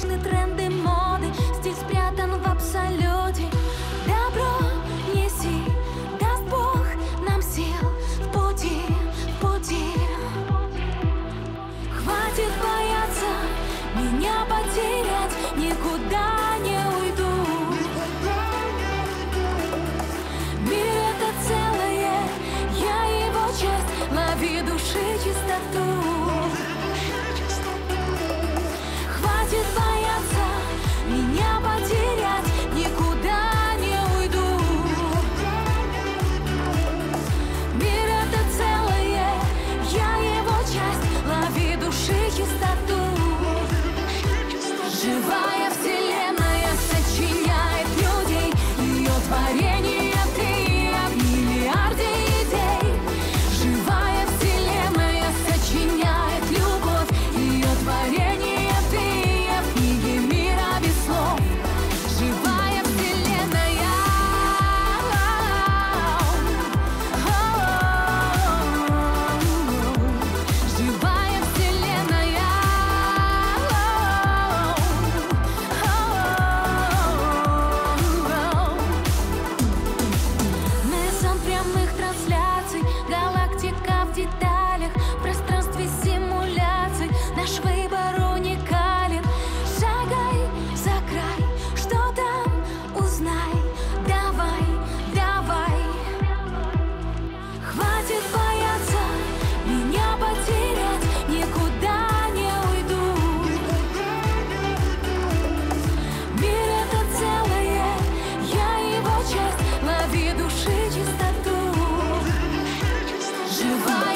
Вічні тренди je vais.